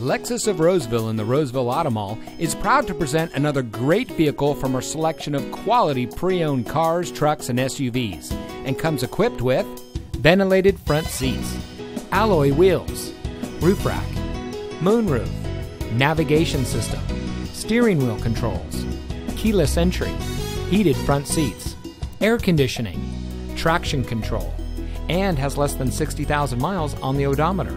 Lexus of Roseville in the Roseville Auto Mall is proud to present another great vehicle from our selection of quality pre owned cars, trucks, and SUVs, and comes equipped with ventilated front seats, alloy wheels, roof rack, moonroof, navigation system, steering wheel controls, keyless entry, heated front seats, air conditioning, traction control, and has less than 60,000 miles on the odometer.